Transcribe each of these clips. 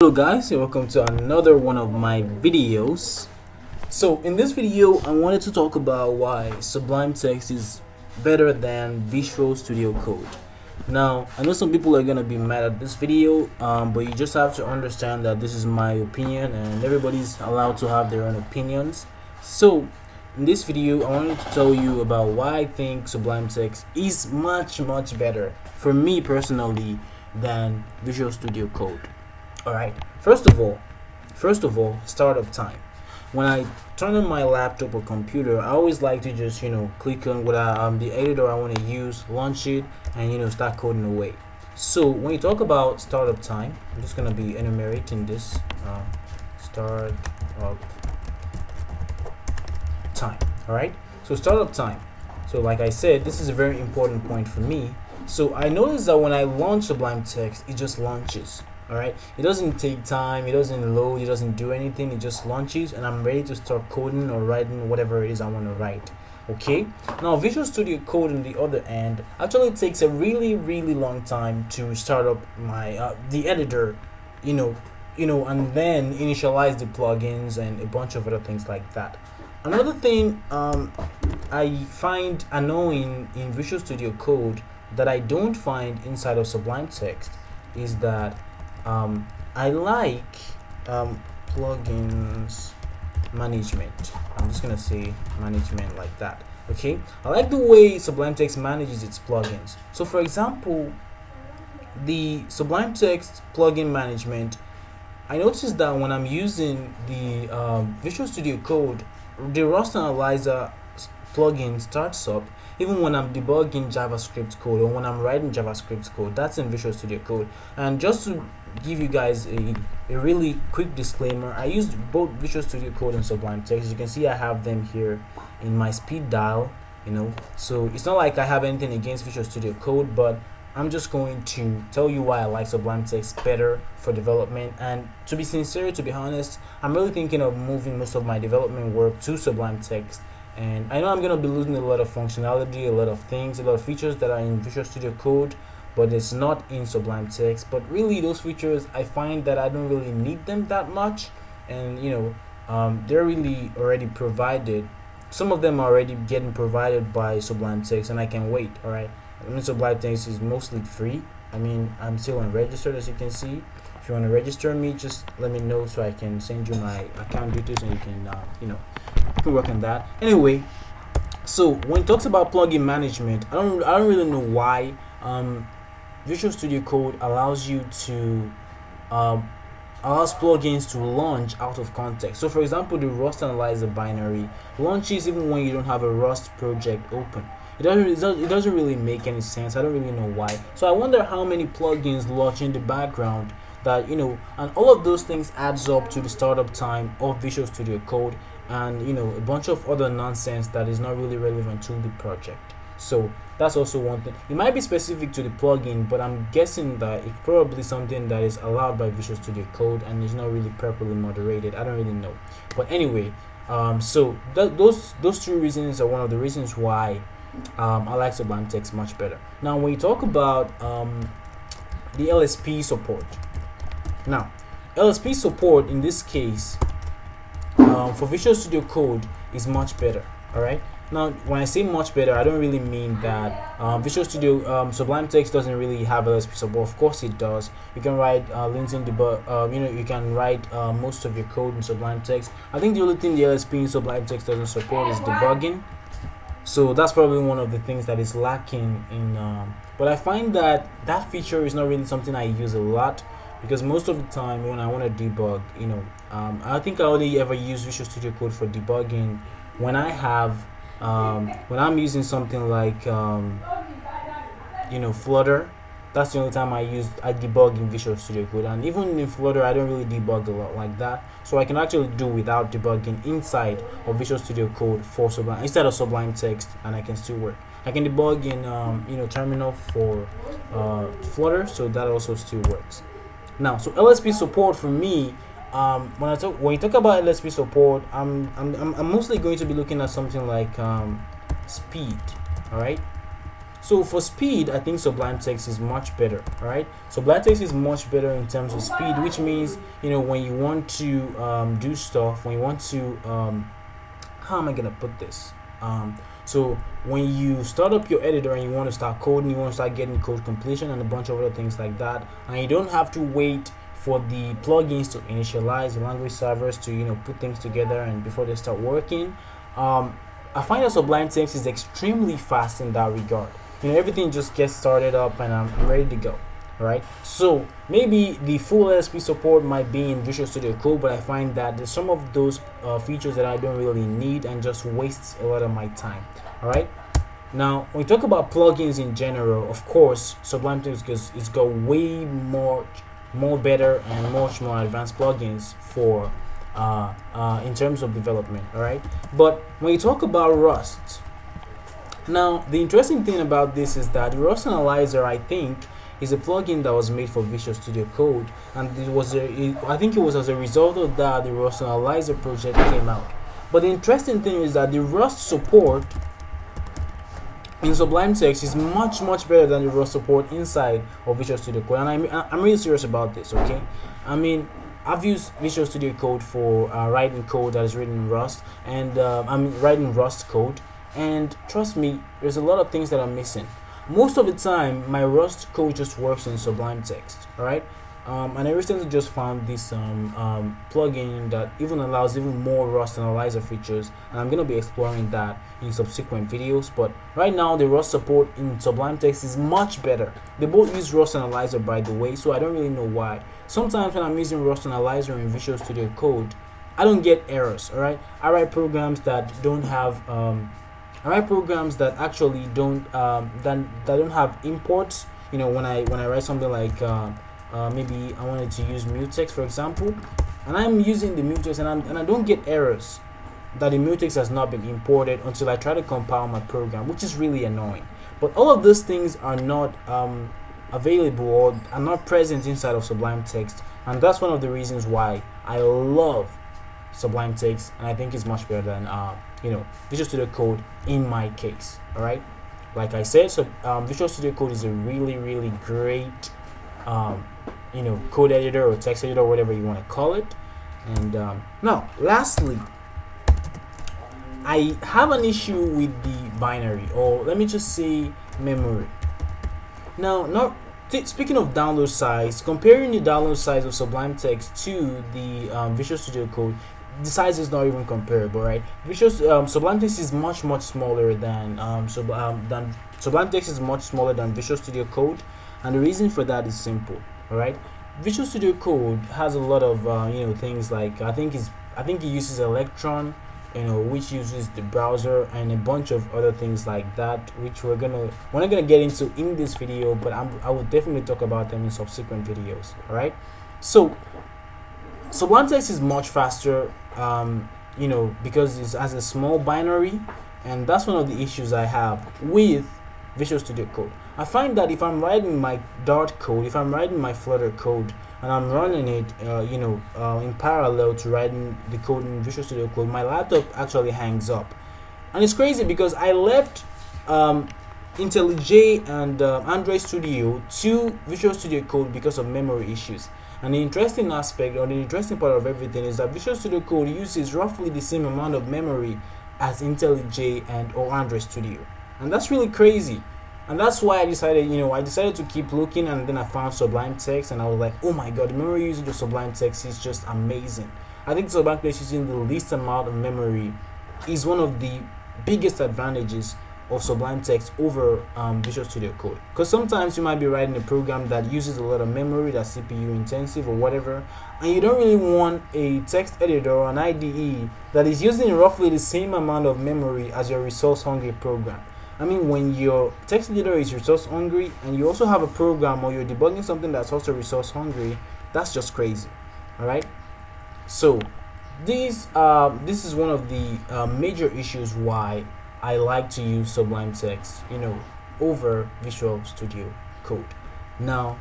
hello guys and welcome to another one of my videos. So in this video i wanted to talk about why sublime text is better than visual studio code. Now i know some people are gonna be mad at this video um, but you just have to understand that this is my opinion and everybody's allowed to have their own opinions. So in this video i wanted to tell you about why i think sublime text is much much better for me personally than visual studio code all right first of all first of all startup time. When i turn on my laptop or computer i always like to just you know click on what I, um, the editor i want to use launch it and you know start coding away. So when you talk about startup time i'm just going to be enumerating this uh, startup time all right so startup time. So like i said this is a very important point for me. So i noticed that when i launch sublime text it just launches all right it doesn't take time it doesn't load it doesn't do anything it just launches and i'm ready to start coding or writing whatever it is i want to write. Okay? Now visual studio code on the other end actually takes a really really long time to start up my uh, the editor you know you know and then initialize the plugins and a bunch of other things like that. Another thing um, i find annoying in visual studio code that i don't find inside of sublime text is that um, I like um, plugins management. I'm just gonna say management like that okay? I like the way Sublime Text manages its plugins. So for example the Sublime Text plugin management I noticed that when I'm using the um, Visual Studio Code the Rust Analyzer plugin starts up even when I'm debugging JavaScript code or when I'm writing JavaScript code. That's in Visual Studio Code. And just to give you guys a, a really quick disclaimer. I used both Visual Studio Code and Sublime Text. As you can see I have them here in my speed dial you know. So it's not like I have anything against Visual Studio Code but I'm just going to tell you why I like Sublime Text better for development. And to be sincere to be honest I'm really thinking of moving most of my development work to Sublime Text. And I know I'm gonna be losing a lot of functionality a lot of things a lot of features that are in Visual Studio Code but it's not in Sublime Text. But really, those features I find that I don't really need them that much, and you know, um, they're really already provided. Some of them are already getting provided by Sublime Text, and I can wait. All right, I mean, Sublime Text is mostly free. I mean, I'm still unregistered, as you can see. If you want to register me, just let me know so I can send you my account details, and you can, uh, you know, you can work on that. Anyway, so when it talks about plugin management, I don't, I don't really know why. Um, Visual Studio Code allows you to um, allows plugins to launch out of context. So for example, the Rust Analyzer binary launches even when you don't have a Rust project open. It doesn't, it doesn't really make any sense. I don't really know why. So I wonder how many plugins launch in the background that, you know, and all of those things adds up to the startup time of Visual Studio Code and, you know, a bunch of other nonsense that is not really relevant to the project so that's also one thing. It might be specific to the plugin but i'm guessing that it's probably something that is allowed by visual studio code and is not really properly moderated. I don't really know. But anyway um, so th those those two reasons are one of the reasons why um, i like sublime text much better. Now when you talk about um, the lsp support. Now lsp support in this case um, for visual studio code is much better all right now, when I say much better, I don't really mean that um, Visual Studio um, Sublime Text doesn't really have LSP support. Of course, it does. You can write uh, linting debug. Uh, you know, you can write uh, most of your code in Sublime Text. I think the only thing the LSP in Sublime Text doesn't support is debugging. So that's probably one of the things that is lacking in. Um, but I find that that feature is not really something I use a lot because most of the time when I want to debug, you know, um, I think I only ever use Visual Studio Code for debugging when I have um, when I'm using something like um, you know Flutter that's the only time I use I debug in Visual Studio Code. And even in Flutter I don't really debug a lot like that. So I can actually do without debugging inside of Visual Studio Code for Sublime instead of Sublime Text and I can still work. I can debug in um, you know terminal for uh, Flutter so that also still works. Now so LSP support for me um, when I talk when you talk about LSP support, I'm I'm I'm mostly going to be looking at something like um, speed. All right, So for speed, I think Sublime Text is much better. All right, Sublime Text is much better in terms of speed, which means you know when you want to um, do stuff, when you want to um, how am I gonna put this? Um, so when you start up your editor and you want to start coding, you want to start getting code completion and a bunch of other things like that, and you don't have to wait for the plugins to initialize the language servers to you know put things together and before they start working. Um, I find that Sublime Text is extremely fast in that regard. You know, everything just gets started up and I'm ready to go. Right, so maybe the full LSP support might be in Visual Studio Code, but I find that there's some of those uh, features that I don't really need and just wastes a lot of my time. All right, now when we talk about plugins in general, of course, Sublime Text is, is got way more, more better and much more advanced plugins for uh, uh, in terms of development. All right, but when you talk about Rust, now the interesting thing about this is that Rust Analyzer, I think is a plugin that was made for Visual Studio Code, and it was a, it, I think it was as a result of that the Rust Analyzer project came out. But the interesting thing is that the Rust support in Sublime Text is much much better than the Rust support inside of Visual Studio Code, and I'm I'm really serious about this. Okay, I mean. I've used Visual Studio Code for uh, writing code that is written in Rust, and uh, I'm writing Rust code. And trust me, there's a lot of things that I'm missing most of the time my rust code just works in sublime text all right um, and I recently just found this um, um, plugin that even allows even more Rust Analyzer features and I'm going to be exploring that in subsequent videos but right now the Rust support in Sublime Text is much better. They both use Rust Analyzer by the way so I don't really know why. Sometimes when I'm using Rust Analyzer in Visual Studio Code I don't get errors alright. I write programs that don't have um, I write programs that actually don't um, that, that don't have imports. You know, when I when I write something like uh, uh, maybe I wanted to use mutex for example, and I'm using the mutex and, I'm, and I don't get errors that the mutex has not been imported until I try to compile my program, which is really annoying. But all of those things are not um, available or are not present inside of Sublime Text, and that's one of the reasons why I love Sublime Text, and I think it's much better than uh, you know Visual Studio Code in my case. All right, like I said, so um, Visual Studio Code is a really really great um, you know code editor or text editor or whatever you want to call it. And um, now, lastly, I have an issue with the binary, or let me just say memory. Now, not speaking of download size, comparing the download size of Sublime Text to the um, Visual Studio Code, the size is not even comparable, right? Visual um, Sublime Text is much much smaller than um, sub, um than Sublime Text is much smaller than Visual Studio Code, and the reason for that is simple, all right? Visual Studio Code has a lot of uh, you know things like I think is I think it uses Electron, you know, which uses the browser and a bunch of other things like that, which we're gonna we're not gonna get into in this video, but I'm, I will definitely talk about them in subsequent videos. All right, so Sublime Text is much faster um, you know, because it has a small binary, and that's one of the issues I have with Visual Studio Code. I find that if I'm writing my Dart code, if I'm writing my Flutter code, and I'm running it, uh, you know, uh, in parallel to writing the code in Visual Studio Code, my laptop actually hangs up, and it's crazy because I left um, IntelliJ and uh, Android Studio to Visual Studio Code because of memory issues. And the interesting aspect or the interesting part of everything is that Visual Studio Code uses roughly the same amount of memory as IntelliJ and or Android Studio. And that's really crazy. And that's why I decided, you know, I decided to keep looking and then I found Sublime Text and I was like, oh my god, memory usage of Sublime Text is just amazing. I think Sublime Text using the least amount of memory is one of the biggest advantages of Sublime Text over um, Visual Studio Code. Because sometimes you might be writing a program that uses a lot of memory, that's CPU intensive or whatever, and you don't really want a text editor or an IDE that is using roughly the same amount of memory as your resource hungry program. I mean, when your text editor is resource hungry and you also have a program or you're debugging something that's also resource hungry, that's just crazy. All right. So, these uh, this is one of the uh, major issues why I like to use Sublime Text, you know, over Visual Studio Code. Now,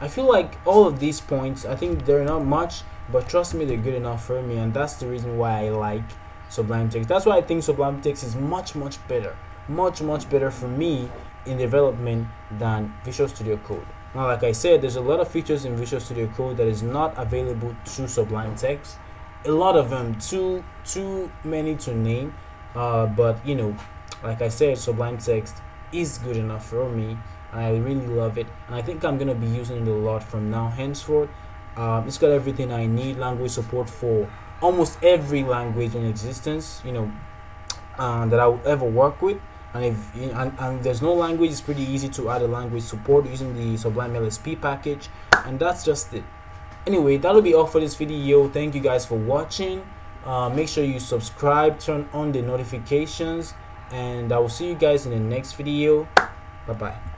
I feel like all of these points, I think they're not much, but trust me, they're good enough for me, and that's the reason why I like Sublime Text. That's why I think Sublime Text is much, much better, much, much better for me in development than Visual Studio Code. Now, like I said, there's a lot of features in Visual Studio Code that is not available to Sublime Text. A lot of them, too too many to name. Uh, but you know, like I said, Sublime Text is good enough for me. I really love it, and I think I'm gonna be using it a lot from now henceforth. Um, it's got everything I need. Language support for almost every language in existence. You know, uh, that I will ever work with. And if and, and there's no language, it's pretty easy to add a language support using the Sublime LSP package, and that's just it. Anyway, that'll be all for this video. Thank you guys for watching. Uh, make sure you subscribe, turn on the notifications, and I will see you guys in the next video. Bye bye.